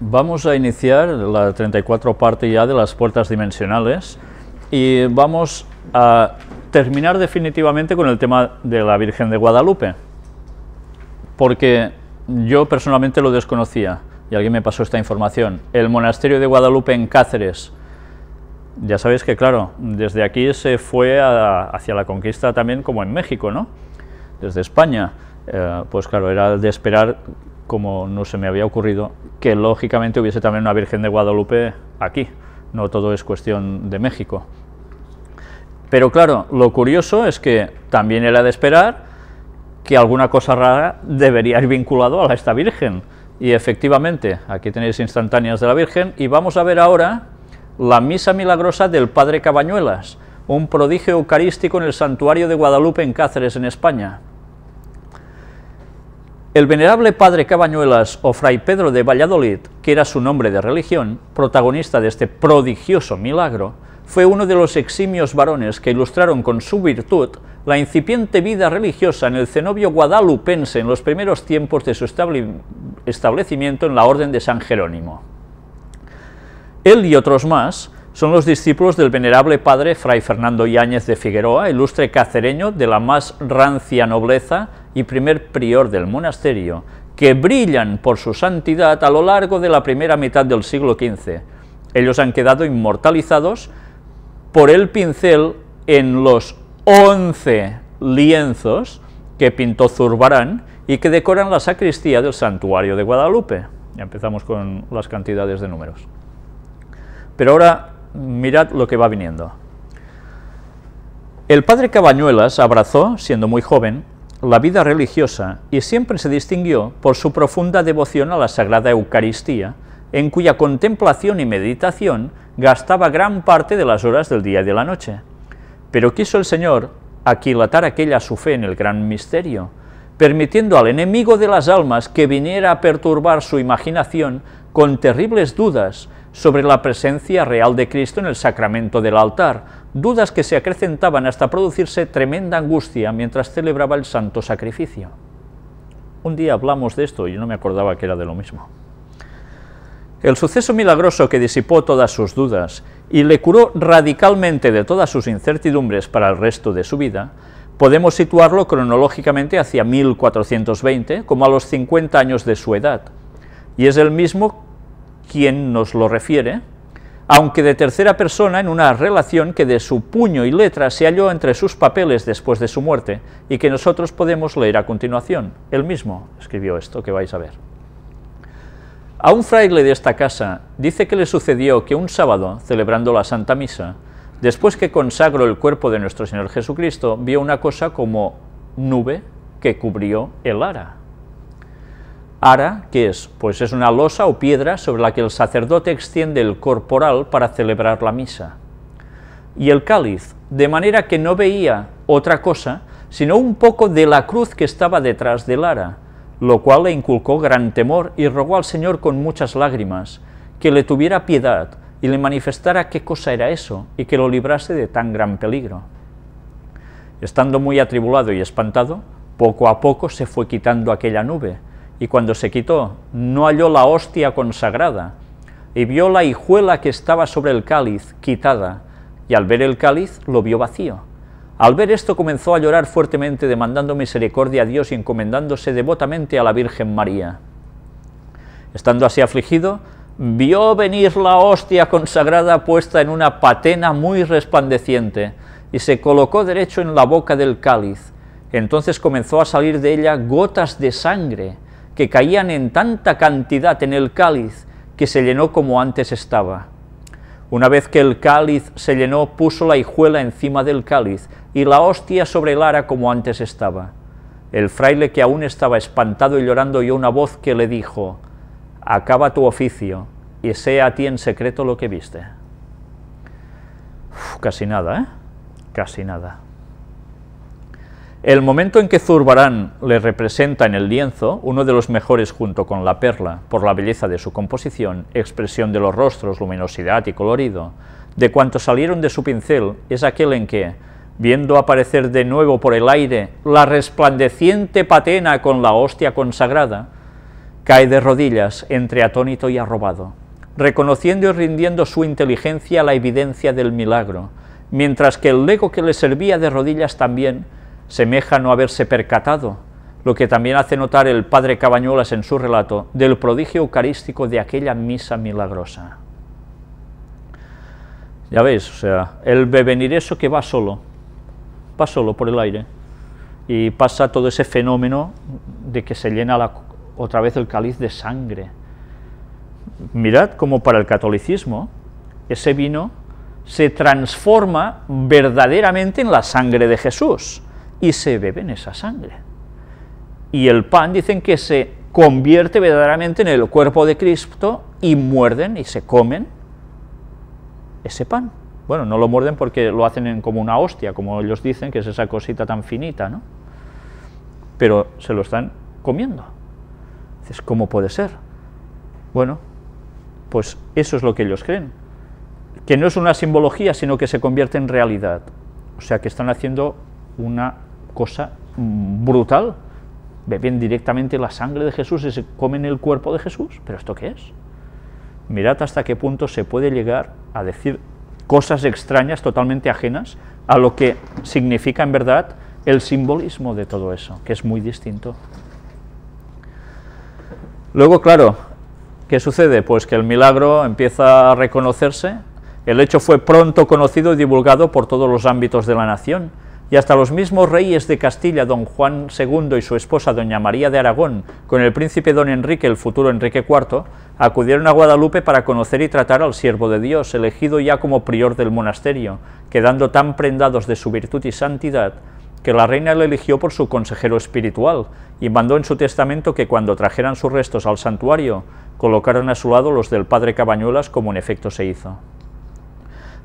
Vamos a iniciar la 34 parte ya de las puertas dimensionales y vamos a terminar definitivamente con el tema de la Virgen de Guadalupe, porque yo personalmente lo desconocía y alguien me pasó esta información. El monasterio de Guadalupe en Cáceres, ya sabéis que claro, desde aquí se fue hacia la conquista también como en México, ¿no? Desde España, eh, pues claro, era de esperar como no se me había ocurrido, que lógicamente hubiese también una Virgen de Guadalupe aquí, no todo es cuestión de México. Pero claro, lo curioso es que también era de esperar que alguna cosa rara debería ir vinculado a esta Virgen. Y efectivamente, aquí tenéis instantáneas de la Virgen, y vamos a ver ahora la Misa Milagrosa del Padre Cabañuelas, un prodigio eucarístico en el Santuario de Guadalupe en Cáceres, en España. El venerable padre Cabañuelas o fray Pedro de Valladolid, que era su nombre de religión, protagonista de este prodigioso milagro, fue uno de los eximios varones que ilustraron con su virtud la incipiente vida religiosa en el cenobio guadalupense en los primeros tiempos de su establecimiento en la Orden de San Jerónimo. Él y otros más son los discípulos del venerable padre Fray Fernando Yáñez de Figueroa, ilustre cacereño de la más rancia nobleza y primer prior del monasterio, que brillan por su santidad a lo largo de la primera mitad del siglo XV. Ellos han quedado inmortalizados por el pincel en los once lienzos que pintó Zurbarán y que decoran la sacristía del santuario de Guadalupe. Ya empezamos con las cantidades de números. Pero ahora mirad lo que va viniendo. El padre Cabañuelas abrazó, siendo muy joven, la vida religiosa y siempre se distinguió por su profunda devoción a la Sagrada Eucaristía, en cuya contemplación y meditación gastaba gran parte de las horas del día y de la noche. Pero quiso el Señor aquilatar aquella su fe en el gran misterio, permitiendo al enemigo de las almas que viniera a perturbar su imaginación con terribles dudas sobre la presencia real de Cristo en el sacramento del altar, dudas que se acrecentaban hasta producirse tremenda angustia mientras celebraba el santo sacrificio. Un día hablamos de esto y no me acordaba que era de lo mismo. El suceso milagroso que disipó todas sus dudas y le curó radicalmente de todas sus incertidumbres para el resto de su vida, podemos situarlo cronológicamente hacia 1420, como a los 50 años de su edad, y es el mismo quien nos lo refiere, aunque de tercera persona en una relación que de su puño y letra se halló entre sus papeles después de su muerte y que nosotros podemos leer a continuación. Él mismo escribió esto que vais a ver. A un fraile de esta casa dice que le sucedió que un sábado, celebrando la Santa Misa, después que consagró el cuerpo de nuestro Señor Jesucristo, vio una cosa como nube que cubrió el ara. Ara, ¿qué es? Pues es una losa o piedra sobre la que el sacerdote extiende el corporal para celebrar la misa. Y el cáliz, de manera que no veía otra cosa, sino un poco de la cruz que estaba detrás del ara, lo cual le inculcó gran temor y rogó al Señor con muchas lágrimas, que le tuviera piedad y le manifestara qué cosa era eso, y que lo librase de tan gran peligro. Estando muy atribulado y espantado, poco a poco se fue quitando aquella nube, y cuando se quitó, no halló la hostia consagrada, y vio la hijuela que estaba sobre el cáliz quitada, y al ver el cáliz lo vio vacío. Al ver esto comenzó a llorar fuertemente demandando misericordia a Dios y encomendándose devotamente a la Virgen María. Estando así afligido, vio venir la hostia consagrada puesta en una patena muy resplandeciente, y se colocó derecho en la boca del cáliz. Entonces comenzó a salir de ella gotas de sangre, que caían en tanta cantidad en el cáliz que se llenó como antes estaba. Una vez que el cáliz se llenó, puso la hijuela encima del cáliz y la hostia sobre el ara como antes estaba. El fraile que aún estaba espantado y llorando oyó una voz que le dijo, acaba tu oficio y sea a ti en secreto lo que viste. casi nada, ¿eh? Casi nada. El momento en que Zurbarán le representa en el lienzo, uno de los mejores junto con la perla, por la belleza de su composición, expresión de los rostros, luminosidad y colorido, de cuantos salieron de su pincel, es aquel en que, viendo aparecer de nuevo por el aire la resplandeciente patena con la hostia consagrada, cae de rodillas entre atónito y arrobado, reconociendo y rindiendo su inteligencia a la evidencia del milagro, mientras que el lego que le servía de rodillas también semeja no haberse percatado, lo que también hace notar el padre Cabañuelas en su relato del prodigio eucarístico de aquella misa milagrosa. Ya veis, o sea, el venir eso que va solo, va solo por el aire, y pasa todo ese fenómeno de que se llena otra vez el cáliz de sangre. Mirad cómo para el catolicismo ese vino se transforma verdaderamente en la sangre de Jesús y se bebe en esa sangre. Y el pan dicen que se convierte verdaderamente en el cuerpo de Cristo y muerden y se comen ese pan. Bueno, no lo muerden porque lo hacen como una hostia, como ellos dicen, que es esa cosita tan finita, ¿no? Pero se lo están comiendo. Dices, ¿cómo puede ser? Bueno, pues eso es lo que ellos creen. Que no es una simbología, sino que se convierte en realidad. O sea, que están haciendo una cosa brutal. Beben directamente la sangre de Jesús y se comen el cuerpo de Jesús. ¿Pero esto qué es? Mirad hasta qué punto se puede llegar a decir cosas extrañas, totalmente ajenas a lo que significa en verdad el simbolismo de todo eso, que es muy distinto. Luego, claro, ¿qué sucede? Pues que el milagro empieza a reconocerse, el hecho fue pronto conocido y divulgado por todos los ámbitos de la nación, y hasta los mismos reyes de Castilla, don Juan II y su esposa, doña María de Aragón, con el príncipe don Enrique, el futuro Enrique IV, acudieron a Guadalupe para conocer y tratar al siervo de Dios, elegido ya como prior del monasterio, quedando tan prendados de su virtud y santidad, que la reina le eligió por su consejero espiritual, y mandó en su testamento que cuando trajeran sus restos al santuario, colocaran a su lado los del padre Cabañuelas, como en efecto se hizo.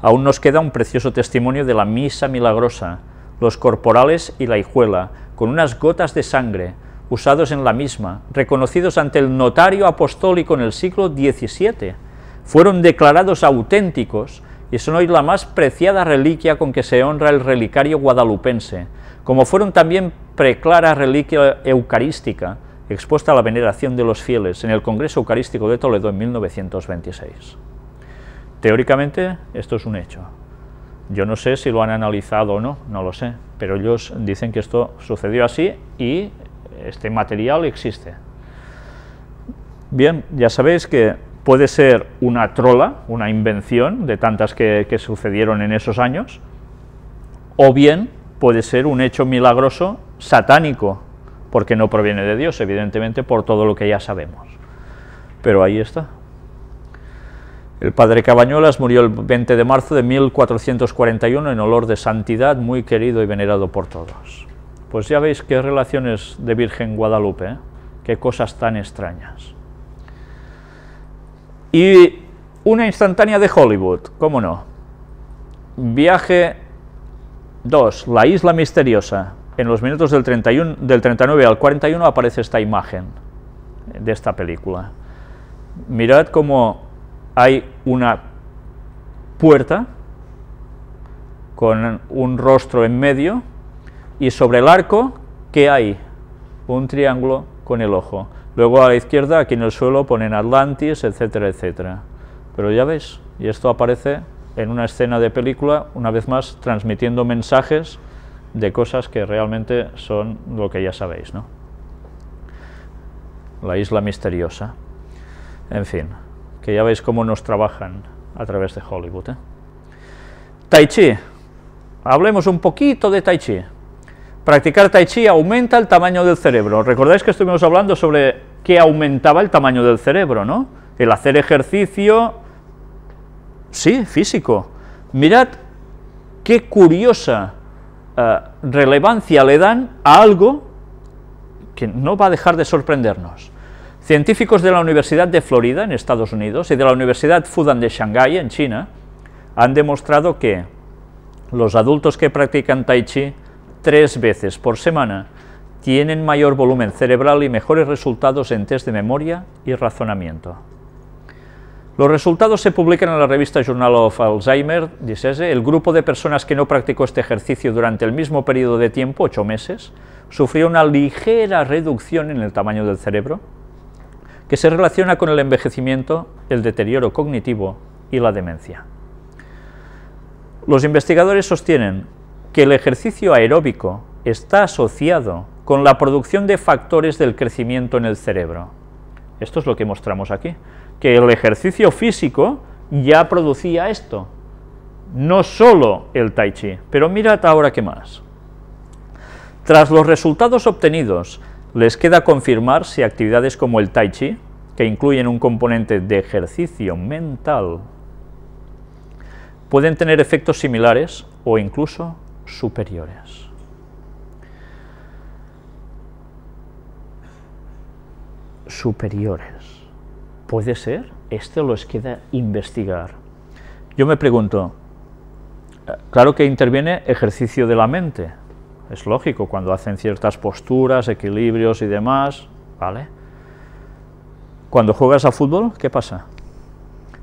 Aún nos queda un precioso testimonio de la misa milagrosa, los corporales y la hijuela, con unas gotas de sangre, usados en la misma, reconocidos ante el notario apostólico en el siglo XVII, fueron declarados auténticos y son hoy la más preciada reliquia con que se honra el relicario guadalupense, como fueron también preclara reliquia eucarística, expuesta a la veneración de los fieles en el Congreso Eucarístico de Toledo en 1926. Teóricamente, esto es un hecho. Yo no sé si lo han analizado o no, no lo sé, pero ellos dicen que esto sucedió así y este material existe. Bien, ya sabéis que puede ser una trola, una invención de tantas que, que sucedieron en esos años, o bien puede ser un hecho milagroso satánico, porque no proviene de Dios, evidentemente, por todo lo que ya sabemos. Pero ahí está. El padre Cabañuelas murió el 20 de marzo de 1441 en olor de santidad, muy querido y venerado por todos. Pues ya veis qué relaciones de Virgen Guadalupe, ¿eh? qué cosas tan extrañas. Y una instantánea de Hollywood, ¿cómo no? Viaje 2, la isla misteriosa. En los minutos del, 31, del 39 al 41 aparece esta imagen de esta película. Mirad cómo hay una puerta con un rostro en medio y sobre el arco, ¿qué hay? Un triángulo con el ojo. Luego a la izquierda, aquí en el suelo, ponen Atlantis, etcétera, etcétera. Pero ya veis, y esto aparece en una escena de película, una vez más, transmitiendo mensajes de cosas que realmente son lo que ya sabéis, ¿no? La isla misteriosa. En fin, que ya veis cómo nos trabajan a través de Hollywood. ¿eh? Tai Chi. Hablemos un poquito de Tai Chi. Practicar Tai Chi aumenta el tamaño del cerebro. Recordáis que estuvimos hablando sobre qué aumentaba el tamaño del cerebro, ¿no? El hacer ejercicio, sí, físico. Mirad qué curiosa eh, relevancia le dan a algo que no va a dejar de sorprendernos. Científicos de la Universidad de Florida, en Estados Unidos, y de la Universidad Fudan de Shanghái, en China, han demostrado que los adultos que practican Tai Chi tres veces por semana tienen mayor volumen cerebral y mejores resultados en test de memoria y razonamiento. Los resultados se publican en la revista Journal of Alzheimer, dice el grupo de personas que no practicó este ejercicio durante el mismo periodo de tiempo, ocho meses, sufrió una ligera reducción en el tamaño del cerebro, que se relaciona con el envejecimiento, el deterioro cognitivo y la demencia. Los investigadores sostienen que el ejercicio aeróbico está asociado con la producción de factores del crecimiento en el cerebro. Esto es lo que mostramos aquí, que el ejercicio físico ya producía esto, no solo el tai chi, pero mirad ahora qué más. Tras los resultados obtenidos, les queda confirmar si actividades como el tai chi, que incluyen un componente de ejercicio mental, pueden tener efectos similares o incluso superiores. Superiores. ¿Puede ser? Esto les queda investigar. Yo me pregunto, claro que interviene ejercicio de la mente, es lógico, cuando hacen ciertas posturas, equilibrios y demás, ¿vale? Cuando juegas a fútbol, ¿qué pasa?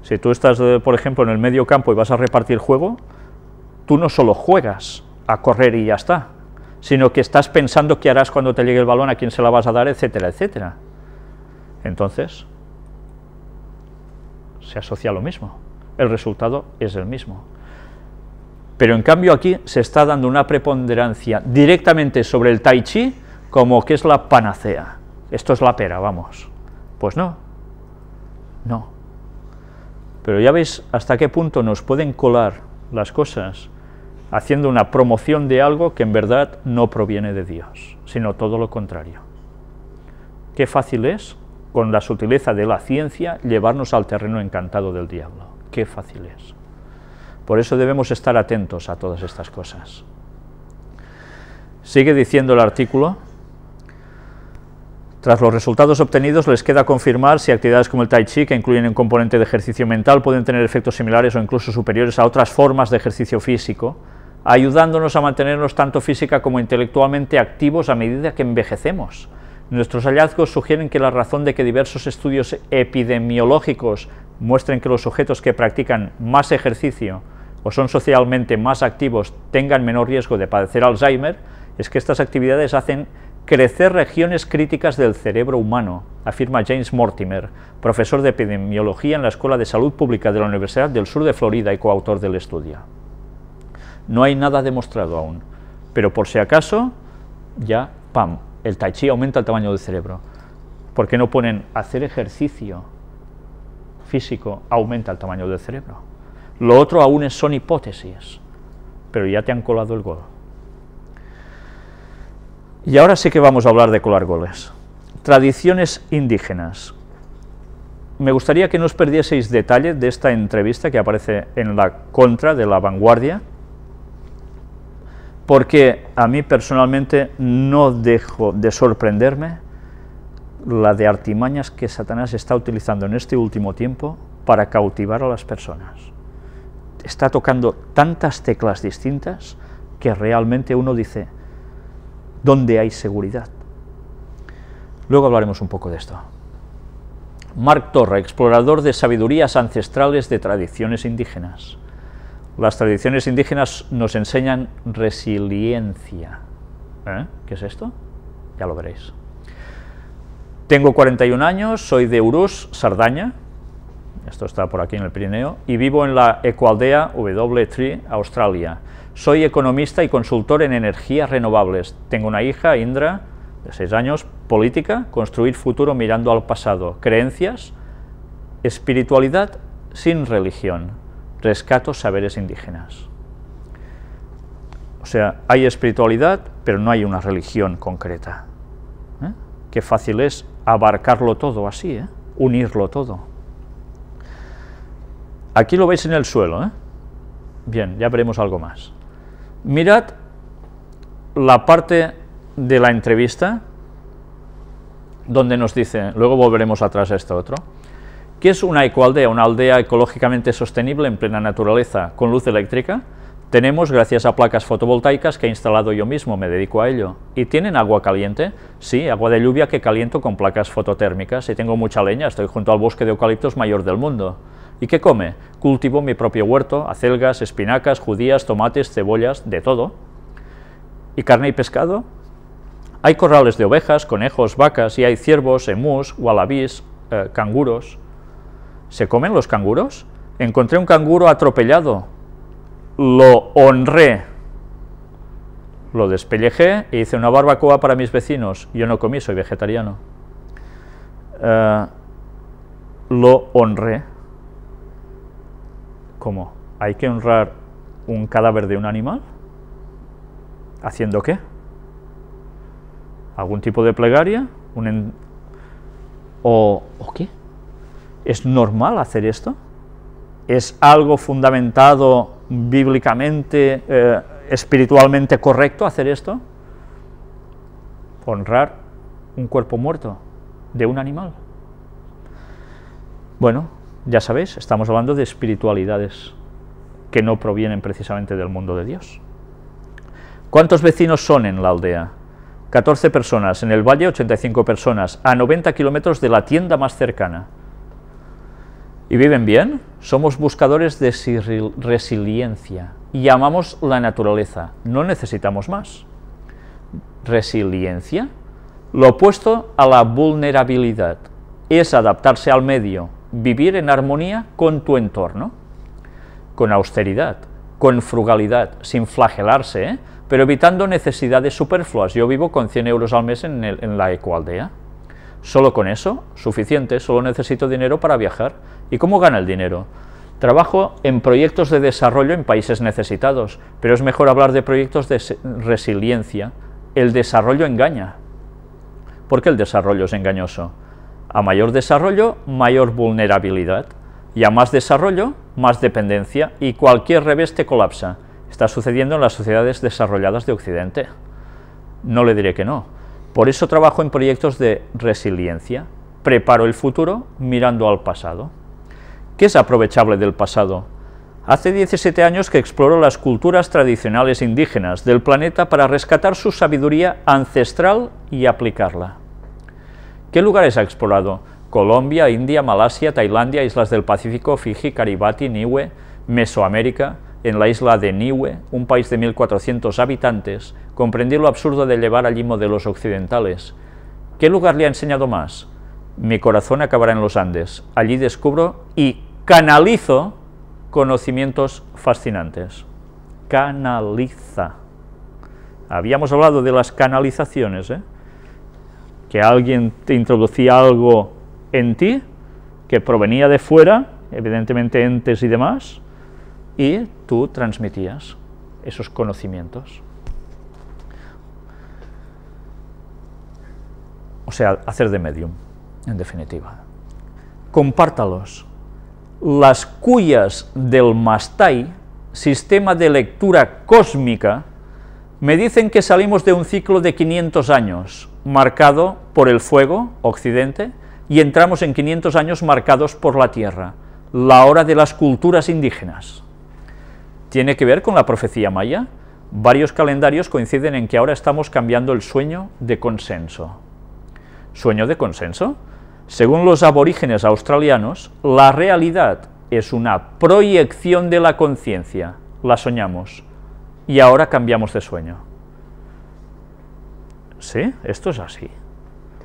Si tú estás, eh, por ejemplo, en el medio campo y vas a repartir juego, tú no solo juegas a correr y ya está, sino que estás pensando qué harás cuando te llegue el balón, a quién se la vas a dar, etcétera, etcétera. Entonces, se asocia a lo mismo. El resultado es el mismo. Pero en cambio aquí se está dando una preponderancia directamente sobre el tai chi como que es la panacea. Esto es la pera, vamos. Pues no, no. Pero ya veis hasta qué punto nos pueden colar las cosas haciendo una promoción de algo que en verdad no proviene de Dios, sino todo lo contrario. Qué fácil es, con la sutileza de la ciencia, llevarnos al terreno encantado del diablo. Qué fácil es. Por eso debemos estar atentos a todas estas cosas. Sigue diciendo el artículo, tras los resultados obtenidos les queda confirmar si actividades como el tai chi, que incluyen un componente de ejercicio mental, pueden tener efectos similares o incluso superiores a otras formas de ejercicio físico, ayudándonos a mantenernos tanto física como intelectualmente activos a medida que envejecemos. Nuestros hallazgos sugieren que la razón de que diversos estudios epidemiológicos muestren que los sujetos que practican más ejercicio o son socialmente más activos tengan menor riesgo de padecer Alzheimer, es que estas actividades hacen crecer regiones críticas del cerebro humano, afirma James Mortimer, profesor de epidemiología en la Escuela de Salud Pública de la Universidad del Sur de Florida y coautor del estudio. No hay nada demostrado aún, pero por si acaso, ya, pam, el tai chi aumenta el tamaño del cerebro. ¿Por qué no ponen hacer ejercicio físico aumenta el tamaño del cerebro? Lo otro aún son hipótesis, pero ya te han colado el gol. Y ahora sí que vamos a hablar de colar goles. Tradiciones indígenas. Me gustaría que no os perdieseis detalle de esta entrevista que aparece en la contra de la vanguardia, porque a mí personalmente no dejo de sorprenderme la de artimañas que Satanás está utilizando en este último tiempo para cautivar a las personas está tocando tantas teclas distintas que realmente uno dice, ¿dónde hay seguridad? Luego hablaremos un poco de esto. Mark Torre, explorador de sabidurías ancestrales de tradiciones indígenas. Las tradiciones indígenas nos enseñan resiliencia. ¿Eh? ¿Qué es esto? Ya lo veréis. Tengo 41 años, soy de Urús, Sardaña, esto está por aquí en el Pirineo, y vivo en la ecoaldea W3, Australia. Soy economista y consultor en energías renovables. Tengo una hija, Indra, de 6 años, política, construir futuro mirando al pasado, creencias, espiritualidad sin religión, rescato saberes indígenas. O sea, hay espiritualidad, pero no hay una religión concreta. ¿Eh? Qué fácil es abarcarlo todo así, ¿eh? unirlo todo. Aquí lo veis en el suelo, ¿eh? Bien, ya veremos algo más. Mirad la parte de la entrevista donde nos dice, luego volveremos atrás a esto otro, que es una ecoaldea, una aldea ecológicamente sostenible en plena naturaleza, con luz eléctrica. Tenemos, gracias a placas fotovoltaicas que he instalado yo mismo, me dedico a ello. ¿Y tienen agua caliente? Sí, agua de lluvia que caliento con placas fototérmicas. Y tengo mucha leña, estoy junto al bosque de eucaliptos mayor del mundo. ¿Y qué come? Cultivo mi propio huerto, acelgas, espinacas, judías, tomates, cebollas, de todo. ¿Y carne y pescado? Hay corrales de ovejas, conejos, vacas y hay ciervos, emús, wallabies, eh, canguros. ¿Se comen los canguros? Encontré un canguro atropellado, lo honré, lo despellejé e hice una barbacoa para mis vecinos. Yo no comí, soy vegetariano. Eh, lo honré. ¿Cómo? ¿Hay que honrar un cadáver de un animal? ¿Haciendo qué? ¿Algún tipo de plegaria? ¿O, ¿O qué? ¿Es normal hacer esto? ¿Es algo fundamentado bíblicamente, eh, espiritualmente correcto hacer esto? Honrar un cuerpo muerto de un animal. Bueno, ya sabéis, estamos hablando de espiritualidades que no provienen precisamente del mundo de Dios. ¿Cuántos vecinos son en la aldea? 14 personas, en el valle 85 personas, a 90 kilómetros de la tienda más cercana. ¿Y viven bien? Somos buscadores de resiliencia y amamos la naturaleza, no necesitamos más. Resiliencia, lo opuesto a la vulnerabilidad, es adaptarse al medio, vivir en armonía con tu entorno, con austeridad, con frugalidad, sin flagelarse, ¿eh? pero evitando necesidades superfluas. Yo vivo con 100 euros al mes en, en la ecoaldea. Solo con eso, suficiente, solo necesito dinero para viajar. ¿Y cómo gana el dinero? Trabajo en proyectos de desarrollo en países necesitados, pero es mejor hablar de proyectos de resiliencia. El desarrollo engaña. ¿Por qué el desarrollo es engañoso? A mayor desarrollo, mayor vulnerabilidad. Y a más desarrollo, más dependencia, y cualquier revés te colapsa. Está sucediendo en las sociedades desarrolladas de Occidente. No le diré que no. Por eso trabajo en proyectos de resiliencia. Preparo el futuro mirando al pasado. ¿Qué es aprovechable del pasado? Hace 17 años que exploro las culturas tradicionales indígenas del planeta para rescatar su sabiduría ancestral y aplicarla. ¿Qué lugares ha explorado? Colombia, India, Malasia, Tailandia, Islas del Pacífico, Fiji, Caribati, Niue, Mesoamérica, en la isla de Niue, un país de 1.400 habitantes, comprendí lo absurdo de llevar allí modelos occidentales. ¿Qué lugar le ha enseñado más? Mi corazón acabará en los Andes. Allí descubro y canalizo conocimientos fascinantes. Canaliza. Habíamos hablado de las canalizaciones, ¿eh? que alguien te introducía algo en ti que provenía de fuera, evidentemente entes y demás, y tú transmitías esos conocimientos. O sea, hacer de medium, en definitiva. Compártalos. Las cuyas del Mastai, sistema de lectura cósmica, me dicen que salimos de un ciclo de 500 años, marcado por el fuego, occidente, y entramos en 500 años marcados por la tierra, la hora de las culturas indígenas. ¿Tiene que ver con la profecía maya? Varios calendarios coinciden en que ahora estamos cambiando el sueño de consenso. ¿Sueño de consenso? Según los aborígenes australianos, la realidad es una proyección de la conciencia, la soñamos, y ahora cambiamos de sueño. ¿Sí? Esto es así.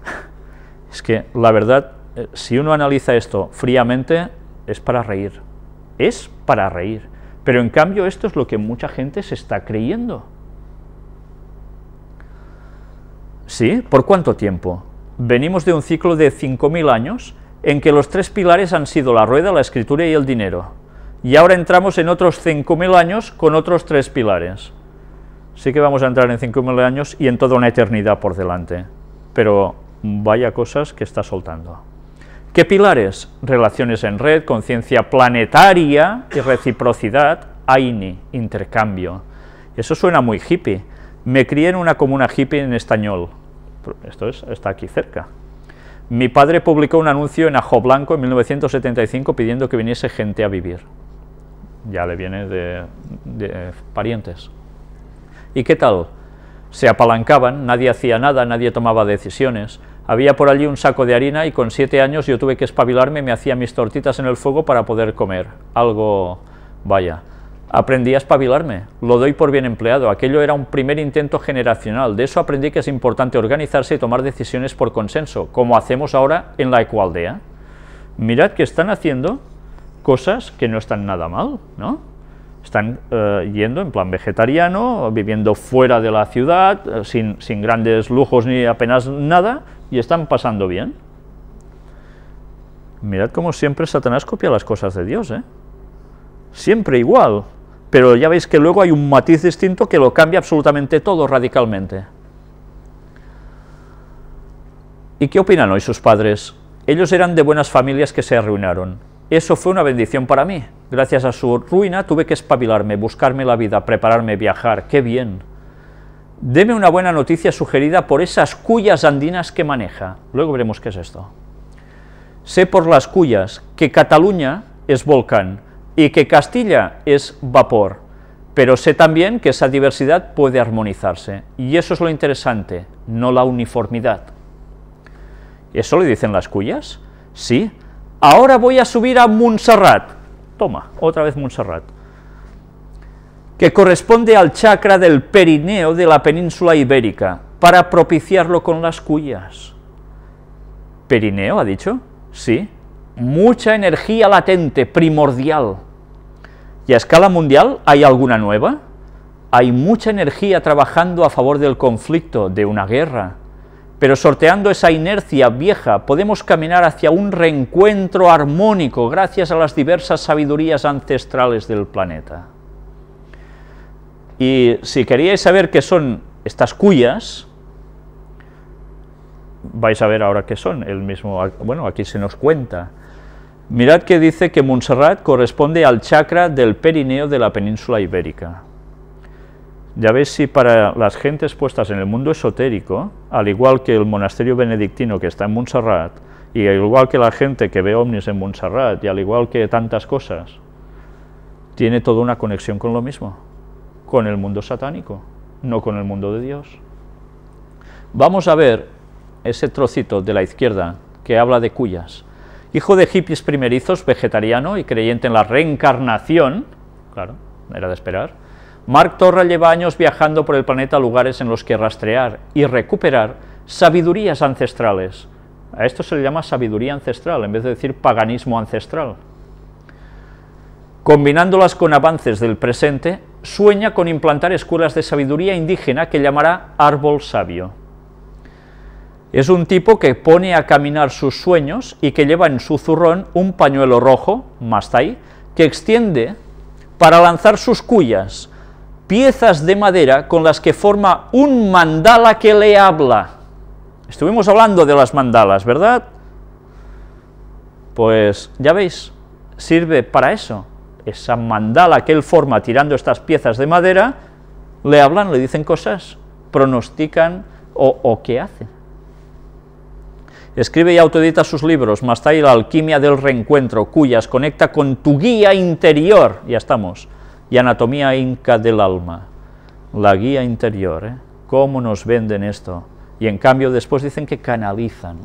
Es que la verdad, eh, si uno analiza esto fríamente, es para reír. Es para reír. Pero en cambio esto es lo que mucha gente se está creyendo. ¿Sí? ¿Por cuánto tiempo? Venimos de un ciclo de 5.000 años en que los tres pilares han sido la rueda, la escritura y el dinero. Y ahora entramos en otros 5.000 años con otros tres pilares. Sí que vamos a entrar en 5.000 años y en toda una eternidad por delante. Pero vaya cosas que está soltando. ¿Qué pilares? Relaciones en red, conciencia planetaria y reciprocidad, AINI, intercambio. Eso suena muy hippie. Me crié en una comuna hippie en español. Esto está aquí cerca. Mi padre publicó un anuncio en Ajo Blanco en 1975 pidiendo que viniese gente a vivir. Ya le viene de, de parientes. ¿Y qué tal? Se apalancaban, nadie hacía nada, nadie tomaba decisiones había por allí un saco de harina y con siete años yo tuve que espabilarme, me hacía mis tortitas en el fuego para poder comer. Algo, vaya, aprendí a espabilarme, lo doy por bien empleado, aquello era un primer intento generacional, de eso aprendí que es importante organizarse y tomar decisiones por consenso, como hacemos ahora en la ecoaldea. mirad que están haciendo cosas que no están nada mal, ¿no? Están eh, yendo en plan vegetariano, viviendo fuera de la ciudad, eh, sin, sin grandes lujos ni apenas nada, y están pasando bien. Mirad cómo siempre Satanás copia las cosas de Dios, ¿eh? Siempre igual, pero ya veis que luego hay un matiz distinto que lo cambia absolutamente todo radicalmente. ¿Y qué opinan hoy sus padres? Ellos eran de buenas familias que se arruinaron. Eso fue una bendición para mí. Gracias a su ruina tuve que espabilarme, buscarme la vida, prepararme, viajar. ¡Qué bien! Deme una buena noticia sugerida por esas cuyas andinas que maneja. Luego veremos qué es esto. Sé por las cuyas que Cataluña es volcán y que Castilla es vapor, pero sé también que esa diversidad puede armonizarse, y eso es lo interesante, no la uniformidad. ¿Eso le dicen las cuyas? Sí. Ahora voy a subir a Montserrat. Toma, otra vez Montserrat. Que corresponde al chakra del perineo de la península ibérica, para propiciarlo con las cuyas. ¿Perineo, ha dicho? Sí. Mucha energía latente, primordial. ¿Y a escala mundial hay alguna nueva? Hay mucha energía trabajando a favor del conflicto, de una guerra, pero sorteando esa inercia vieja podemos caminar hacia un reencuentro armónico gracias a las diversas sabidurías ancestrales del planeta. Y si queríais saber qué son estas cuyas, vais a ver ahora qué son, el mismo, bueno, aquí se nos cuenta. Mirad que dice que Montserrat corresponde al chakra del perineo de la península ibérica. Ya veis si para las gentes puestas en el mundo esotérico, al igual que el monasterio benedictino que está en Montserrat, y al igual que la gente que ve ovnis en Montserrat, y al igual que tantas cosas, tiene toda una conexión con lo mismo, con el mundo satánico, no con el mundo de Dios. Vamos a ver ese trocito de la izquierda que habla de cuyas hijo de hippies primerizos, vegetariano y creyente en la reencarnación, claro, era de esperar, Mark Torra lleva años viajando por el planeta a lugares en los que rastrear y recuperar sabidurías ancestrales. A esto se le llama sabiduría ancestral, en vez de decir paganismo ancestral. Combinándolas con avances del presente, sueña con implantar escuelas de sabiduría indígena que llamará árbol sabio. Es un tipo que pone a caminar sus sueños y que lleva en su zurrón un pañuelo rojo, mastai, que extiende para lanzar sus cuyas, piezas de madera con las que forma un mandala que le habla. Estuvimos hablando de las mandalas, ¿verdad? Pues ya veis, sirve para eso. Esa mandala que él forma tirando estas piezas de madera, le hablan, le dicen cosas, pronostican o, o qué hacen. Escribe y autoedita sus libros, Mastai la alquimia del reencuentro, cuyas conecta con tu guía interior, ya estamos, y anatomía inca del alma. La guía interior, ¿eh? ¿Cómo nos venden esto? Y en cambio después dicen que canalizan.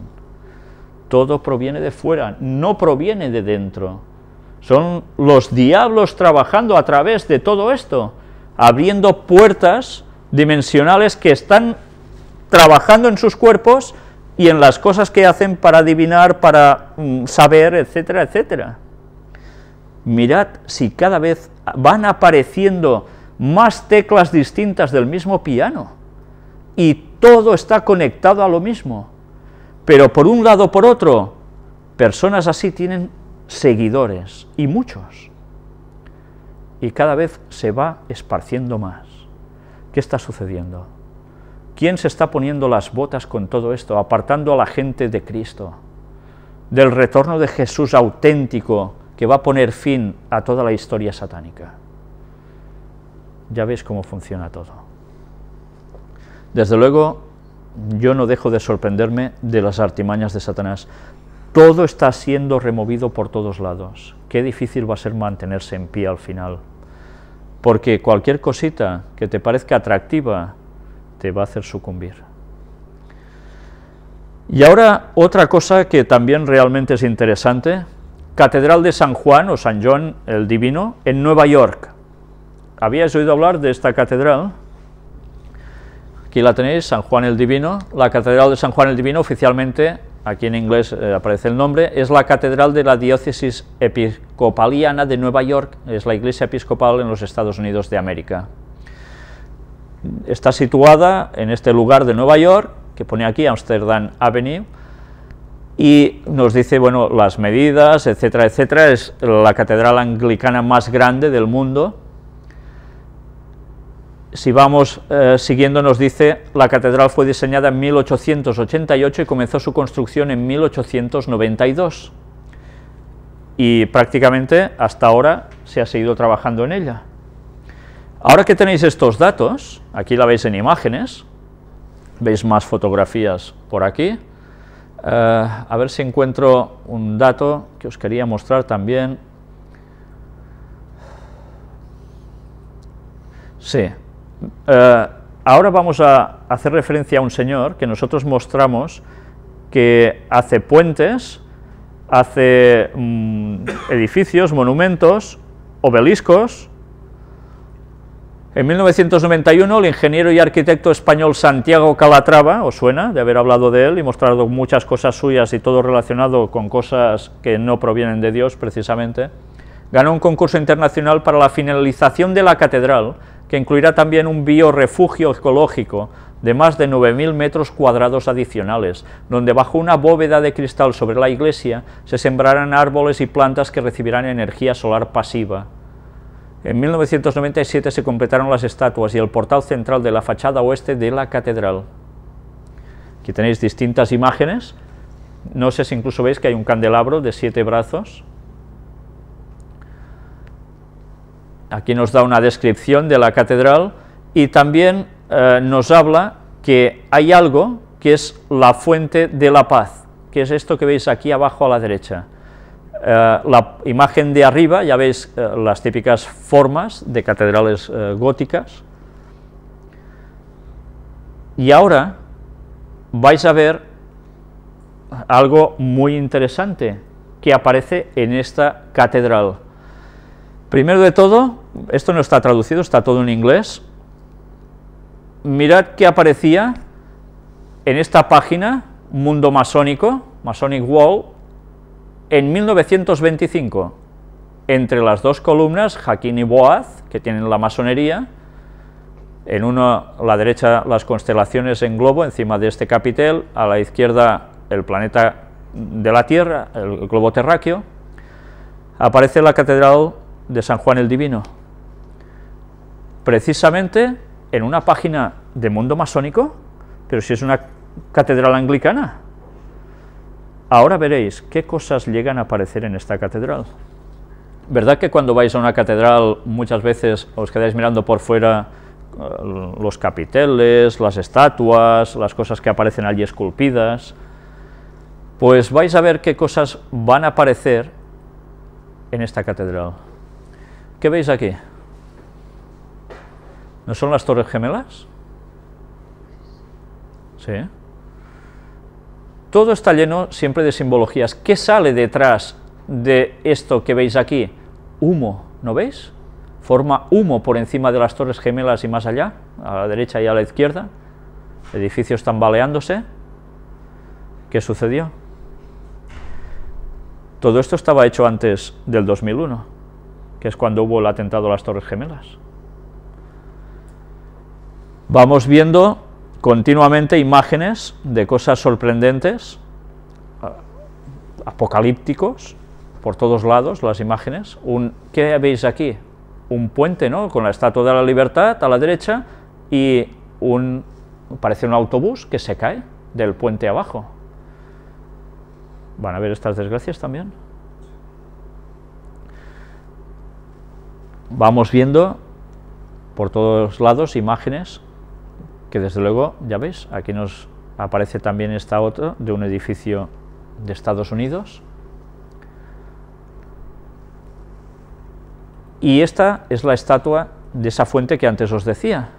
Todo proviene de fuera, no proviene de dentro. Son los diablos trabajando a través de todo esto, abriendo puertas dimensionales que están trabajando en sus cuerpos y en las cosas que hacen para adivinar, para mm, saber, etcétera, etcétera. Mirad si cada vez van apareciendo más teclas distintas del mismo piano y todo está conectado a lo mismo. Pero por un lado por otro, personas así tienen seguidores y muchos. Y cada vez se va esparciendo más. ¿Qué está sucediendo? ¿Quién se está poniendo las botas con todo esto, apartando a la gente de Cristo, del retorno de Jesús auténtico que va a poner fin a toda la historia satánica? Ya veis cómo funciona todo. Desde luego, yo no dejo de sorprenderme de las artimañas de Satanás. Todo está siendo removido por todos lados. Qué difícil va a ser mantenerse en pie al final. Porque cualquier cosita que te parezca atractiva te va a hacer sucumbir. Y ahora otra cosa que también realmente es interesante, Catedral de San Juan o San John el Divino en Nueva York. ¿Habíais oído hablar de esta catedral? Aquí la tenéis, San Juan el Divino. La Catedral de San Juan el Divino oficialmente aquí en inglés eh, aparece el nombre, es la catedral de la diócesis episcopaliana de Nueva York, es la iglesia episcopal en los Estados Unidos de América. Está situada en este lugar de Nueva York, que pone aquí Amsterdam Avenue, y nos dice, bueno, las medidas, etcétera, etcétera, es la catedral anglicana más grande del mundo. Si vamos eh, siguiendo, nos dice, la catedral fue diseñada en 1888 y comenzó su construcción en 1892. Y prácticamente hasta ahora se ha seguido trabajando en ella. Ahora que tenéis estos datos, aquí la veis en imágenes, veis más fotografías por aquí, eh, a ver si encuentro un dato que os quería mostrar también. Sí. Eh, ahora vamos a hacer referencia a un señor que nosotros mostramos que hace puentes, hace mm, edificios, monumentos, obeliscos, en 1991 el ingeniero y arquitecto español Santiago Calatrava, os suena de haber hablado de él y mostrado muchas cosas suyas y todo relacionado con cosas que no provienen de Dios precisamente, ganó un concurso internacional para la finalización de la catedral, que incluirá también un biorefugio ecológico de más de 9.000 metros cuadrados adicionales, donde bajo una bóveda de cristal sobre la iglesia se sembrarán árboles y plantas que recibirán energía solar pasiva. En 1997 se completaron las estatuas y el portal central de la fachada oeste de la catedral. Aquí tenéis distintas imágenes, no sé si incluso veis que hay un candelabro de siete brazos. Aquí nos da una descripción de la catedral y también eh, nos habla que hay algo que es la fuente de la paz, que es esto que veis aquí abajo a la derecha. Eh, la imagen de arriba, ya veis eh, las típicas formas de catedrales eh, góticas. Y ahora vais a ver algo muy interesante que aparece en esta catedral. Primero de todo, esto no está traducido, está todo en inglés. Mirad que aparecía en esta página, Mundo Masónico, Masonic Wall, en 1925, entre las dos columnas, Jaquín y Boaz, que tienen la masonería, en una, a la derecha las constelaciones en globo encima de este capitel, a la izquierda el planeta de la Tierra, el globo terráqueo, aparece la catedral de San Juan el Divino, precisamente en una página de mundo masónico, pero si es una catedral anglicana, Ahora veréis qué cosas llegan a aparecer en esta catedral. ¿Verdad que cuando vais a una catedral muchas veces os quedáis mirando por fuera eh, los capiteles, las estatuas, las cosas que aparecen allí esculpidas? Pues vais a ver qué cosas van a aparecer en esta catedral. ¿Qué veis aquí? ¿No son las torres gemelas? Sí. Todo está lleno siempre de simbologías. ¿Qué sale detrás de esto que veis aquí? Humo, ¿no veis? Forma humo por encima de las torres gemelas y más allá, a la derecha y a la izquierda. Edificios tambaleándose. ¿Qué sucedió? Todo esto estaba hecho antes del 2001, que es cuando hubo el atentado a las Torres Gemelas. Vamos viendo continuamente imágenes de cosas sorprendentes, apocalípticos, por todos lados las imágenes. Un, ¿Qué veis aquí? Un puente, ¿no? Con la Estatua de la Libertad a la derecha y un, parece un autobús que se cae del puente abajo. ¿Van a ver estas desgracias también? Vamos viendo por todos lados imágenes que desde luego, ya veis, aquí nos aparece también esta otra de un edificio de Estados Unidos. Y esta es la estatua de esa fuente que antes os decía,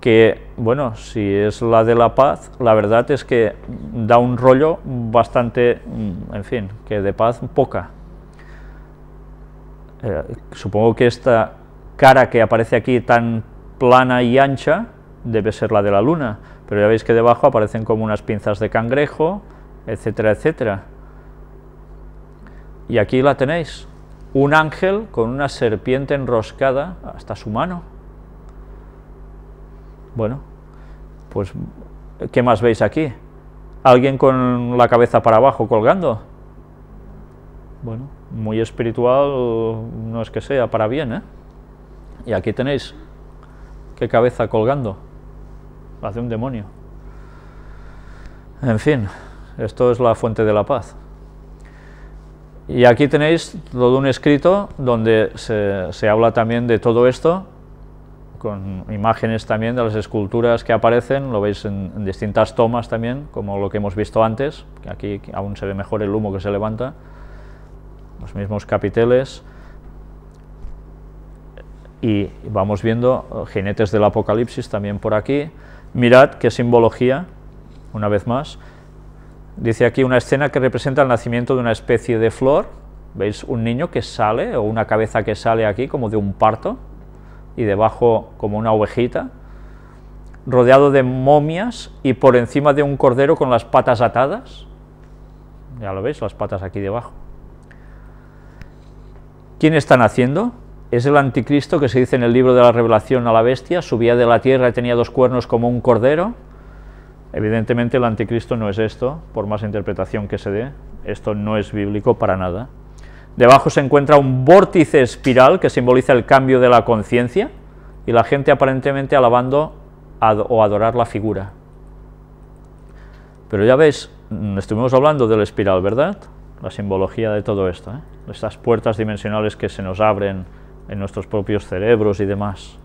que, bueno, si es la de la paz, la verdad es que da un rollo bastante, mm, en fin, que de paz poca. Eh, supongo que esta cara que aparece aquí tan plana y ancha debe ser la de la Luna, pero ya veis que debajo aparecen como unas pinzas de cangrejo, etcétera, etcétera. Y aquí la tenéis, un ángel con una serpiente enroscada hasta su mano. Bueno, pues, ¿qué más veis aquí? ¿Alguien con la cabeza para abajo colgando? Bueno, muy espiritual no es que sea para bien, ¿eh? Y aquí tenéis qué cabeza colgando, la de un demonio. En fin, esto es la fuente de la paz. Y aquí tenéis todo un escrito donde se, habla también de todo esto, con imágenes también de las esculturas que aparecen, lo veis en, en, distintas tomas también, como lo que hemos visto antes, que aquí aún se ve mejor el humo que se levanta, los mismos capiteles, y vamos viendo eh, jinetes del Apocalipsis también por aquí. Mirad qué simbología, una vez más. Dice aquí una escena que representa el nacimiento de una especie de flor. ¿Veis? Un niño que sale, o una cabeza que sale aquí como de un parto, y debajo como una ovejita, rodeado de momias y por encima de un cordero con las patas atadas. Ya lo veis, las patas aquí debajo. ¿Quién está naciendo? Es el anticristo que se dice en el libro de la revelación a la bestia, subía de la tierra y tenía dos cuernos como un cordero. Evidentemente el anticristo no es esto, por más interpretación que se dé, esto no es bíblico para nada. Debajo se encuentra un vórtice espiral que simboliza el cambio de la conciencia y la gente aparentemente alabando o adorar la figura. Pero ya veis, mm, estuvimos hablando del espiral, ¿verdad? La simbología de todo esto, ¿eh? estas puertas dimensionales que se nos abren en nuestros propios cerebros y demás,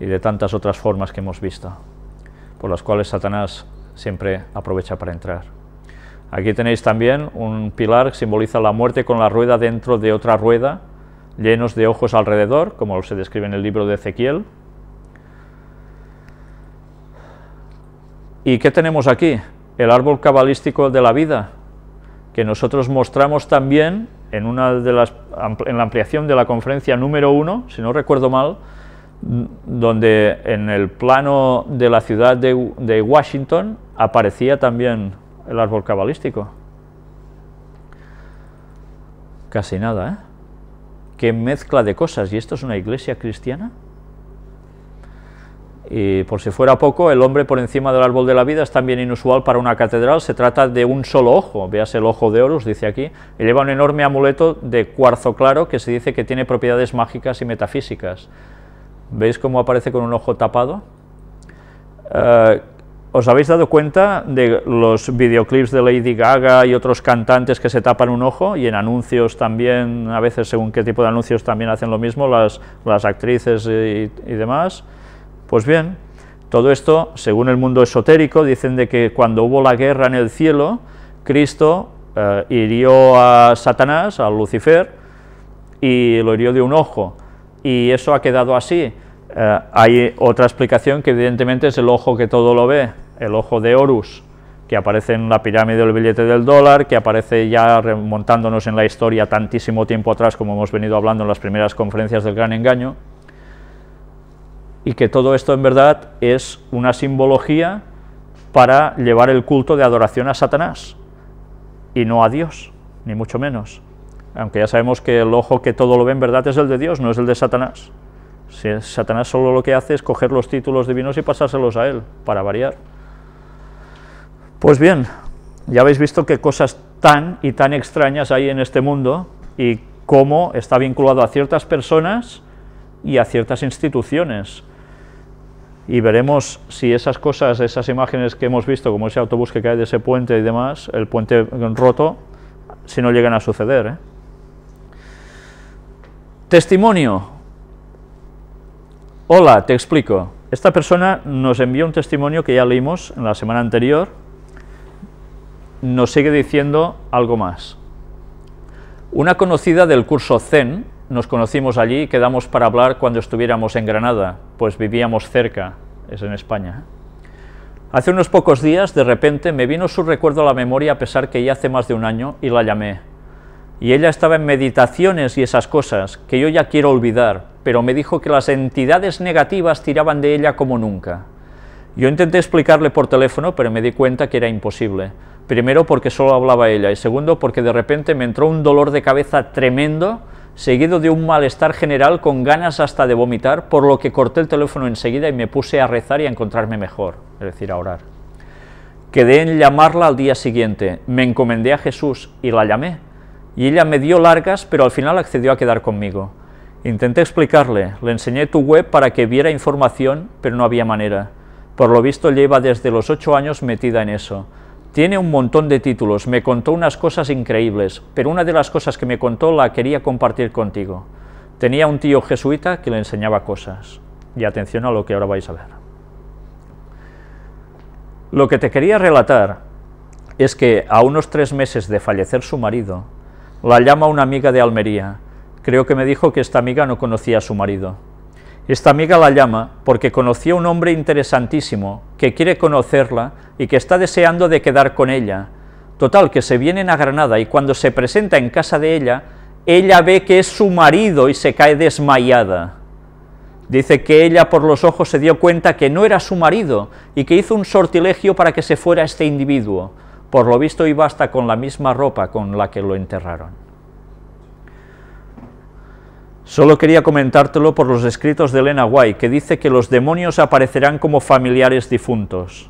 y de tantas otras formas que hemos visto, por las cuales Satanás siempre aprovecha para entrar. Aquí tenéis también un pilar que simboliza la muerte con la rueda dentro de otra rueda, llenos de ojos alrededor, como se describe en el libro de Ezequiel. ¿Y qué tenemos aquí? El árbol cabalístico de la vida, que nosotros mostramos también en, una de las, en la ampliación de la conferencia número uno, si no recuerdo mal, donde en el plano de la ciudad de, de Washington aparecía también el árbol cabalístico. Casi nada, ¿eh? Qué mezcla de cosas. ¿Y esto es una iglesia cristiana? Y por si fuera poco, el hombre por encima del árbol de la vida es también inusual para una catedral, se trata de un solo ojo, veas el ojo de Horus, dice aquí, y lleva un enorme amuleto de cuarzo claro que se dice que tiene propiedades mágicas y metafísicas. ¿Veis cómo aparece con un ojo tapado? Eh, ¿Os habéis dado cuenta de los videoclips de Lady Gaga y otros cantantes que se tapan un ojo? Y en anuncios también, a veces según qué tipo de anuncios también hacen lo mismo, las, actrices y demás. Pues bien, todo esto, según el mundo esotérico, dicen de que cuando hubo la guerra en el cielo, Cristo eh, hirió a Satanás, a Lucifer, y lo hirió de un ojo, y eso ha quedado así. Eh, hay otra explicación que evidentemente es el ojo que todo lo ve, el ojo de Horus, que aparece en la pirámide del billete del dólar, que aparece ya remontándonos en la historia tantísimo tiempo atrás, como hemos venido hablando en las primeras conferencias del gran engaño, y que todo esto en verdad es una simbología para llevar el culto de adoración a Satanás y no a Dios, ni mucho menos. Aunque ya sabemos que el ojo que todo lo ve en verdad es el de Dios, no es el de Satanás. Si Satanás solo lo que hace es coger los títulos divinos y pasárselos a él, para variar. Pues bien, ya habéis visto qué cosas tan y tan extrañas hay en este mundo y cómo está vinculado a ciertas personas y a ciertas instituciones y veremos si esas cosas, esas imágenes que hemos visto, como ese autobús que cae de ese puente y demás, el puente roto, si no llegan a suceder. ¿eh? Testimonio. Hola, te explico. Esta persona nos envió un testimonio que ya leímos en la semana anterior, nos sigue diciendo algo más. Una conocida del curso Zen, nos conocimos allí y quedamos para hablar cuando estuviéramos en Granada, pues vivíamos cerca, es en España. Hace unos pocos días, de repente, me vino su recuerdo a la memoria a pesar que ya hace más de un año y la llamé. Y ella estaba en meditaciones y esas cosas, que yo ya quiero olvidar, pero me dijo que las entidades negativas tiraban de ella como nunca. Yo intenté explicarle por teléfono, pero me di cuenta que era imposible. Primero porque solo hablaba ella y segundo porque de repente me entró un dolor de cabeza tremendo, seguido de un malestar general con ganas hasta de vomitar, por lo que corté el teléfono enseguida y me puse a rezar y a encontrarme mejor, es decir, a orar. Quedé en llamarla al día siguiente, me encomendé a Jesús y la llamé, y ella me dio largas, pero al final accedió a quedar conmigo. Intenté explicarle, le enseñé tu web para que viera información, pero no había manera. Por lo visto lleva desde los ocho años metida en eso. Tiene un montón de títulos, me contó unas cosas increíbles, pero una de las cosas que me contó la quería compartir contigo. Tenía un tío jesuita que le enseñaba cosas. Y atención a lo que ahora vais a ver. Lo que te quería relatar es que a unos tres meses de fallecer su marido, la llama una amiga de Almería. Creo que me dijo que esta amiga no conocía a su marido. Esta amiga la llama porque conocía a un hombre interesantísimo que quiere conocerla y que está deseando de quedar con ella. Total, que se vienen a Granada y cuando se presenta en casa de ella, ella ve que es su marido y se cae desmayada. Dice que ella por los ojos se dio cuenta que no era su marido y que hizo un sortilegio para que se fuera este individuo. Por lo visto iba hasta con la misma ropa con la que lo enterraron. Solo quería comentártelo por los escritos de Elena White, que dice que los demonios aparecerán como familiares difuntos.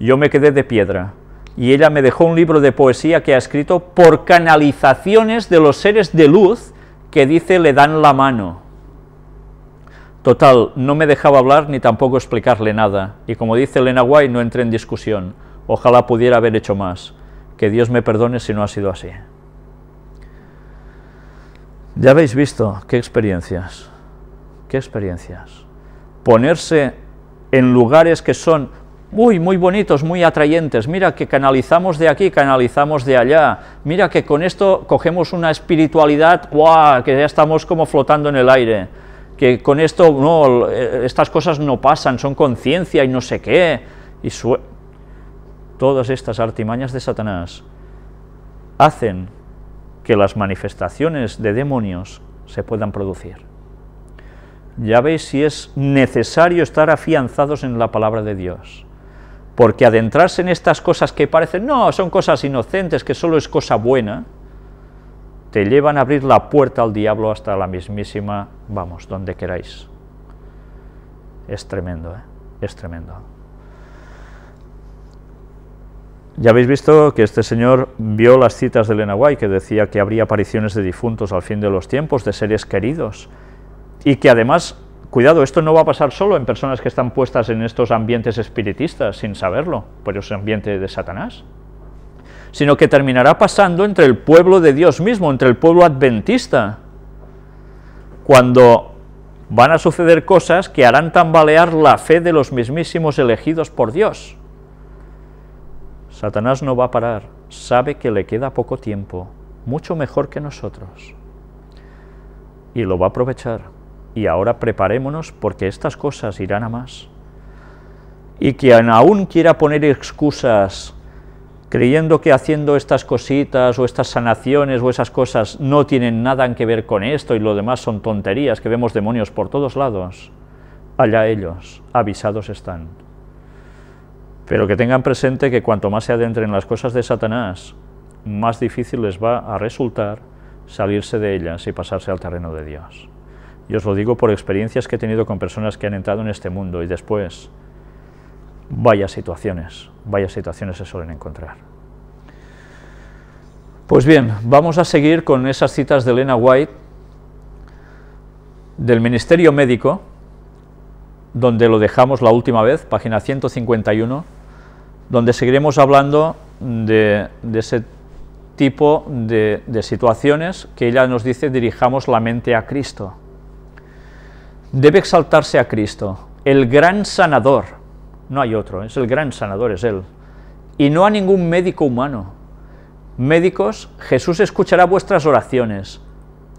Yo me quedé de piedra, y ella me dejó un libro de poesía que ha escrito por canalizaciones de los seres de luz que dice le dan la mano. Total, no me dejaba hablar ni tampoco explicarle nada, y como dice Elena White, no entré en discusión. Ojalá pudiera haber hecho más. Que Dios me perdone si no ha sido así. Ya habéis visto qué experiencias, qué experiencias. Ponerse en lugares que son muy, muy bonitos, muy atrayentes. Mira que canalizamos de aquí, canalizamos de allá. Mira que con esto cogemos una espiritualidad, ¡guau!, que ya estamos como flotando en el aire que con esto no, estas cosas no pasan, son conciencia y no sé qué, y todas estas artimañas de Satanás hacen que las manifestaciones de demonios se puedan producir. Ya veis si es necesario estar afianzados en la palabra de Dios, porque adentrarse en estas cosas que parecen, no, son cosas inocentes, que solo es cosa buena, te llevan a abrir la puerta al diablo hasta la mismísima, vamos, donde queráis. Es tremendo, ¿eh? es tremendo. Ya habéis visto que este señor vio las citas de Elena White, que decía que habría apariciones de difuntos al fin de los tiempos, de seres queridos, y que además, cuidado, esto no va a pasar solo en personas que están puestas en estos ambientes espiritistas sin saberlo, por ese ambiente de Satanás sino que terminará pasando entre el pueblo de Dios mismo, entre el pueblo adventista, cuando van a suceder cosas que harán tambalear la fe de los mismísimos elegidos por Dios. Satanás no va a parar, sabe que le queda poco tiempo, mucho mejor que nosotros, y lo va a aprovechar. Y ahora preparémonos porque estas cosas irán a más. Y quien aún quiera poner excusas creyendo que haciendo estas cositas o estas sanaciones o esas cosas no tienen nada que ver con esto y lo demás son tonterías, que vemos demonios por todos lados, allá ellos, avisados están. Pero que tengan presente que cuanto más se adentren en las cosas de Satanás, más difícil les va a resultar salirse de ellas y pasarse al terreno de Dios. Y os lo digo por experiencias que he tenido con personas que han entrado en este mundo y después vaya situaciones, vaya situaciones se suelen encontrar. Pues bien, vamos a seguir con esas citas de Elena White del Ministerio Médico, donde lo dejamos la última vez, página 151, donde seguiremos hablando de, ese tipo de, de situaciones que ella nos dice dirijamos la mente a Cristo. Debe exaltarse a Cristo, el gran sanador, no hay otro, es el gran sanador, es Él. Y no a ningún médico humano. Médicos, Jesús escuchará vuestras oraciones.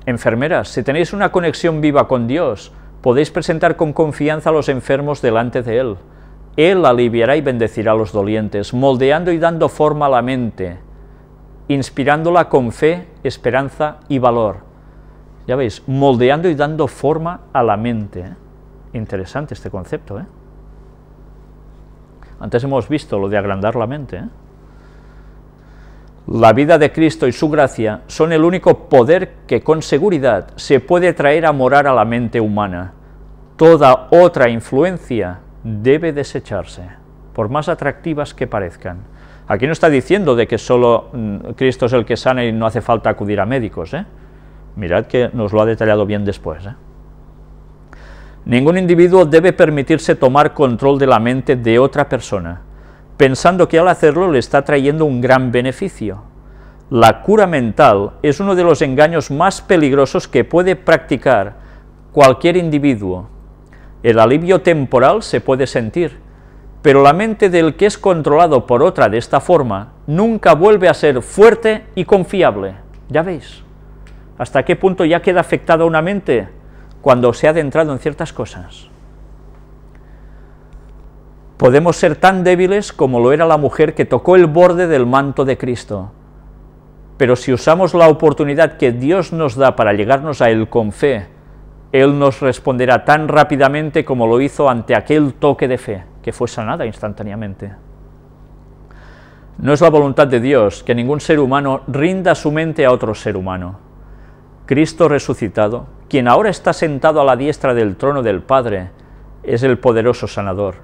Enfermeras, si tenéis una conexión viva con Dios, podéis presentar con confianza a los enfermos delante de Él. Él aliviará y bendecirá a los dolientes, moldeando y dando forma a la mente, inspirándola con fe, esperanza y valor. Ya veis, moldeando y dando forma a la mente. Interesante este concepto, ¿eh? Antes hemos visto lo de agrandar la mente. ¿eh? La vida de Cristo y su gracia son el único poder que con seguridad se puede traer a morar a la mente humana. Toda otra influencia debe desecharse, por más atractivas que parezcan. Aquí no está diciendo de que solo mm, Cristo es el que sana y no hace falta acudir a médicos. ¿eh? Mirad que nos lo ha detallado bien después. ¿eh? Ningún individuo debe permitirse tomar control de la mente de otra persona pensando que al hacerlo le está trayendo un gran beneficio. La cura mental es uno de los engaños más peligrosos que puede practicar cualquier individuo. El alivio temporal se puede sentir, pero la mente del que es controlado por otra de esta forma nunca vuelve a ser fuerte y confiable. Ya veis, hasta qué punto ya queda afectada una mente cuando se ha adentrado en ciertas cosas. Podemos ser tan débiles como lo era la mujer que tocó el borde del manto de Cristo. Pero si usamos la oportunidad que Dios nos da para llegarnos a Él con fe, Él nos responderá tan rápidamente como lo hizo ante aquel toque de fe, que fue sanada instantáneamente. No es la voluntad de Dios que ningún ser humano rinda su mente a otro ser humano. Cristo resucitado, quien ahora está sentado a la diestra del trono del Padre, es el poderoso sanador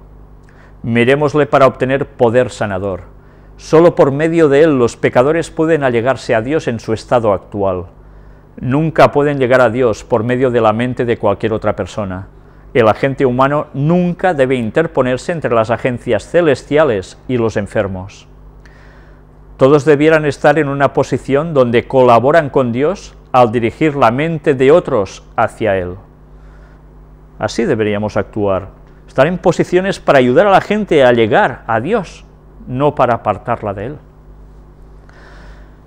Mirémosle para obtener poder sanador. Solo por medio de él los pecadores pueden allegarse a Dios en su estado actual. Nunca pueden llegar a Dios por medio de la mente de cualquier otra persona. El agente humano nunca debe interponerse entre las agencias celestiales y los enfermos. Todos debieran estar en una posición donde colaboran con Dios al dirigir la mente de otros hacia Él. Así deberíamos actuar estar en posiciones para ayudar a la gente a llegar a Dios, no para apartarla de Él.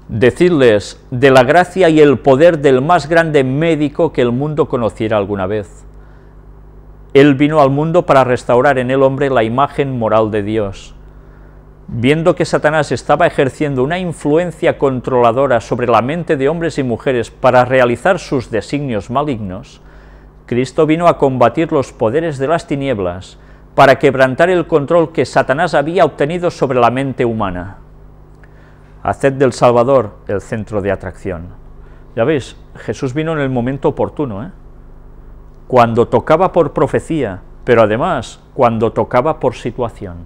Decirles de la gracia y el poder del más grande médico que el mundo conociera alguna vez. Él vino al mundo para restaurar en el hombre la imagen moral de Dios. Viendo que Satanás estaba ejerciendo una influencia controladora sobre la mente de hombres y mujeres para realizar sus designios malignos, Cristo vino a combatir los poderes de las tinieblas para quebrantar el control que Satanás había obtenido sobre la mente humana. Haced del Salvador el centro de atracción. Ya veis, Jesús vino en el momento oportuno, ¿eh? cuando tocaba por profecía, pero además cuando tocaba por situación,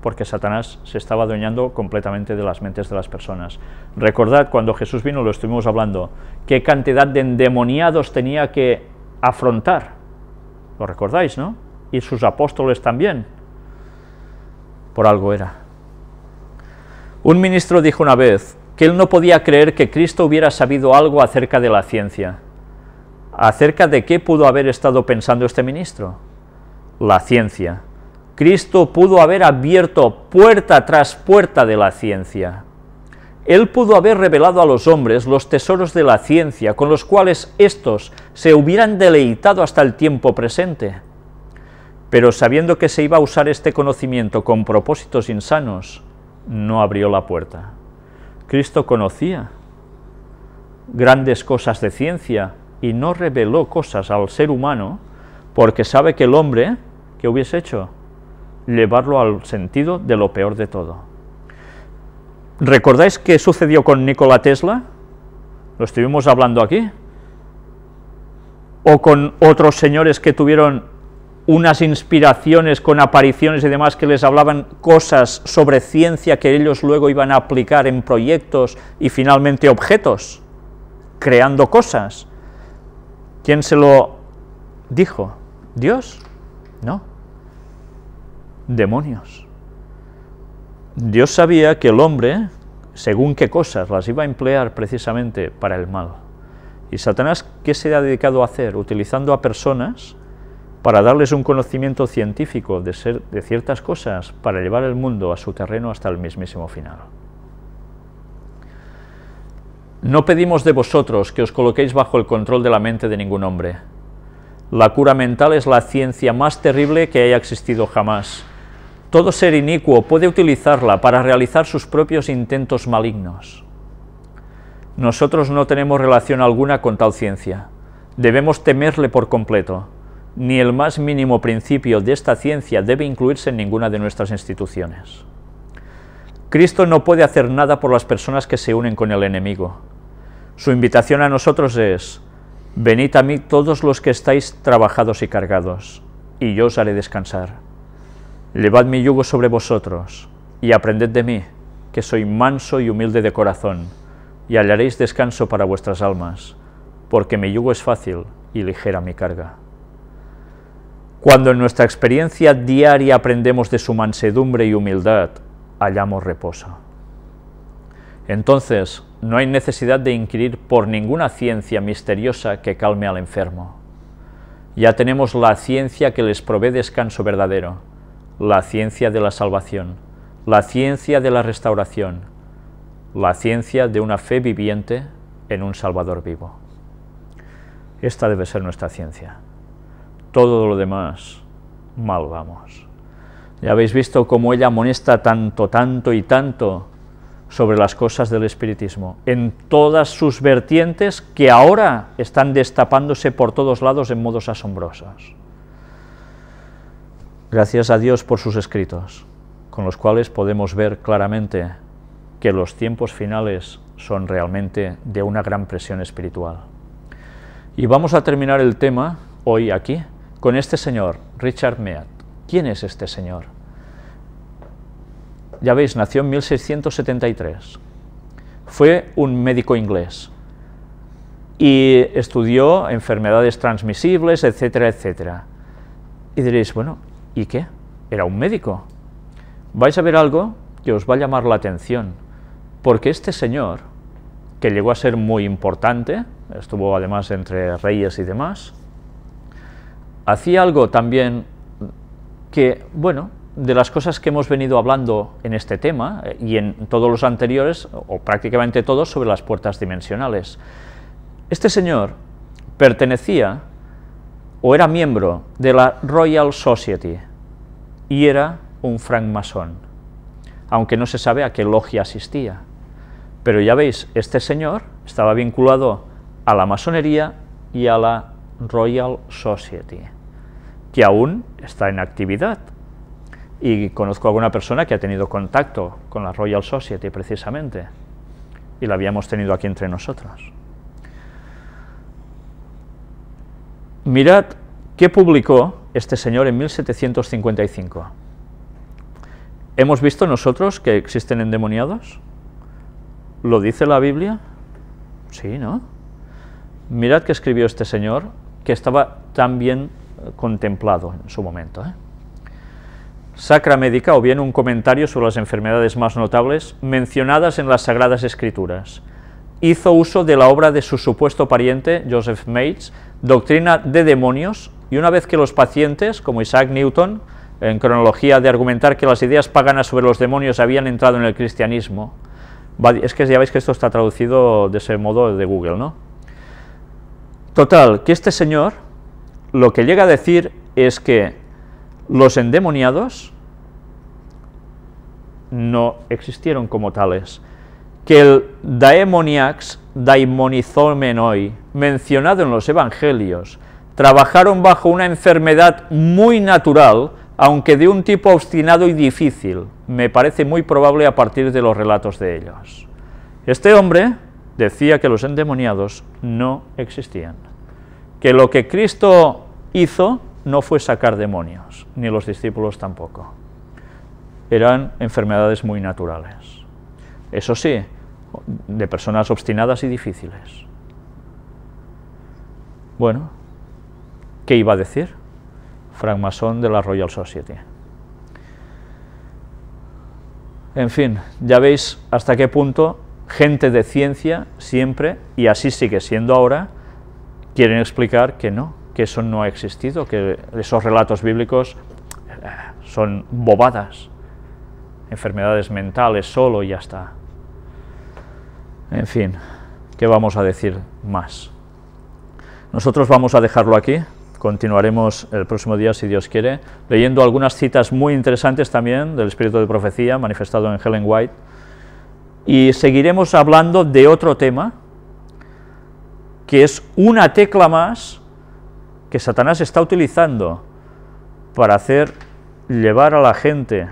porque Satanás se estaba adueñando completamente de las mentes de las personas. Recordad, cuando Jesús vino, lo estuvimos hablando, qué cantidad de endemoniados tenía que afrontar. ¿Lo recordáis, no? Y sus apóstoles también. Por algo era. Un ministro dijo una vez que él no podía creer que Cristo hubiera sabido algo acerca de la ciencia. ¿Acerca de qué pudo haber estado pensando este ministro? La ciencia. Cristo pudo haber abierto puerta tras puerta de la ciencia. Él pudo haber revelado a los hombres los tesoros de la ciencia con los cuales éstos se hubieran deleitado hasta el tiempo presente. Pero sabiendo que se iba a usar este conocimiento con propósitos insanos, no abrió la puerta. Cristo conocía grandes cosas de ciencia y no reveló cosas al ser humano porque sabe que el hombre, que hubiese hecho? Llevarlo al sentido de lo peor de todo. ¿Recordáis qué sucedió con Nikola Tesla? Lo estuvimos hablando aquí. O con otros señores que tuvieron unas inspiraciones con apariciones y demás que les hablaban cosas sobre ciencia que ellos luego iban a aplicar en proyectos y finalmente objetos, creando cosas. ¿Quién se lo dijo? ¿Dios? No. Demonios. Dios sabía que el hombre, según qué cosas, las iba a emplear precisamente para el mal. ¿Y Satanás qué se ha dedicado a hacer? Utilizando a personas para darles un conocimiento científico de, ser, de ciertas cosas, para llevar el mundo a su terreno hasta el mismísimo final. No pedimos de vosotros que os coloquéis bajo el control de la mente de ningún hombre. La cura mental es la ciencia más terrible que haya existido jamás todo ser inicuo puede utilizarla para realizar sus propios intentos malignos. Nosotros no tenemos relación alguna con tal ciencia. Debemos temerle por completo. Ni el más mínimo principio de esta ciencia debe incluirse en ninguna de nuestras instituciones. Cristo no puede hacer nada por las personas que se unen con el enemigo. Su invitación a nosotros es, venid a mí todos los que estáis trabajados y cargados, y yo os haré descansar. Llevad mi yugo sobre vosotros, y aprended de mí, que soy manso y humilde de corazón, y hallaréis descanso para vuestras almas, porque mi yugo es fácil y ligera mi carga. Cuando en nuestra experiencia diaria aprendemos de su mansedumbre y humildad, hallamos reposo. Entonces, no hay necesidad de inquirir por ninguna ciencia misteriosa que calme al enfermo. Ya tenemos la ciencia que les provee descanso verdadero, la ciencia de la salvación, la ciencia de la restauración, la ciencia de una fe viviente en un Salvador vivo. Esta debe ser nuestra ciencia. Todo lo demás, mal vamos. Ya habéis visto cómo ella amonesta tanto, tanto y tanto sobre las cosas del espiritismo, en todas sus vertientes que ahora están destapándose por todos lados en modos asombrosos. Gracias a Dios por sus escritos, con los cuales podemos ver claramente que los tiempos finales son realmente de una gran presión espiritual. Y vamos a terminar el tema hoy aquí con este señor, Richard Mead. ¿Quién es este señor? Ya veis, nació en 1673. Fue un médico inglés y estudió enfermedades transmisibles, etcétera, etcétera. Y diréis, bueno, ¿y qué? Era un médico. Vais a ver algo que os va a llamar la atención, porque este señor, que llegó a ser muy importante, estuvo además entre reyes y demás, hacía algo también que, bueno, de las cosas que hemos venido hablando en este tema eh, y en todos los anteriores, o prácticamente todos, sobre las puertas dimensionales. Este señor pertenecía o era miembro de la Royal Society y era un francmasón, aunque no se sabe a qué logia asistía. Pero ya veis, este señor estaba vinculado a la masonería y a la Royal Society que aún está en actividad. Y conozco a alguna persona que ha tenido contacto con la Royal Society precisamente, y la habíamos tenido aquí entre nosotros. Mirad qué publicó este señor en 1755. ¿Hemos visto nosotros que existen endemoniados? ¿Lo dice la Biblia? Sí, ¿no? Mirad qué escribió este señor, que estaba tan bien contemplado en su momento. ¿eh? Sacra Médica, o bien un comentario sobre las enfermedades más notables mencionadas en las Sagradas Escrituras. Hizo uso de la obra de su supuesto pariente, Joseph Mates, Doctrina de Demonios, y una vez que los pacientes, como Isaac Newton, en cronología de argumentar que las ideas paganas sobre los demonios habían entrado en el cristianismo, es que ya veis que esto está traducido de ese modo de Google, ¿no? Total, que este señor lo que llega a decir es que los endemoniados no existieron como tales, que el daemoniax daimonizomenoi, mencionado en los evangelios, trabajaron bajo una enfermedad muy natural, aunque de un tipo obstinado y difícil, me parece muy probable a partir de los relatos de ellos. Este hombre decía que los endemoniados no existían que lo que Cristo hizo no fue sacar demonios, ni los discípulos tampoco. Eran enfermedades muy naturales. Eso sí, de personas obstinadas y difíciles. Bueno, ¿qué iba a decir? Francmasón de la Royal Society. En fin, ya veis hasta qué punto gente de ciencia siempre, y así sigue siendo ahora, quieren explicar que no, que eso no ha existido, que esos relatos bíblicos eh, son bobadas, enfermedades mentales solo y ya está. En fin, ¿qué vamos a decir más? Nosotros vamos a dejarlo aquí, continuaremos el próximo día, si Dios quiere, leyendo algunas citas muy interesantes también del espíritu de profecía manifestado en Helen White, y seguiremos hablando de otro tema, que es una tecla más que Satanás está utilizando para hacer llevar a la gente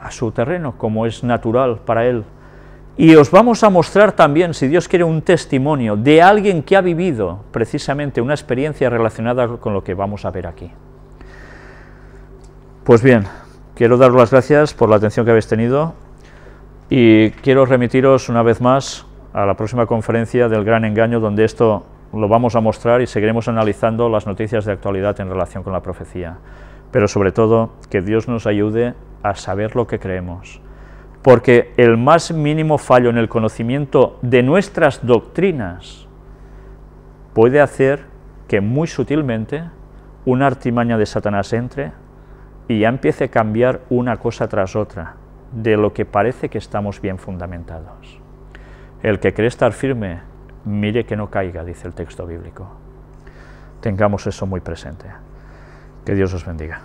a su terreno, como es natural para él. Y os vamos a mostrar también, si Dios quiere, un testimonio de alguien que ha vivido precisamente una experiencia relacionada con lo que vamos a ver aquí. Pues bien, quiero daros las gracias por la atención que habéis tenido y quiero remitiros una vez más a la próxima conferencia del Gran Engaño, donde esto lo vamos a mostrar y seguiremos analizando las noticias de actualidad en relación con la profecía. Pero sobre todo, que Dios nos ayude a saber lo que creemos. Porque el más mínimo fallo en el conocimiento de nuestras doctrinas puede hacer que muy sutilmente una artimaña de Satanás entre y ya empiece a cambiar una cosa tras otra de lo que parece que estamos bien fundamentados. El que cree estar firme, mire que no caiga, dice el texto bíblico. Tengamos eso muy presente. Que Dios os bendiga.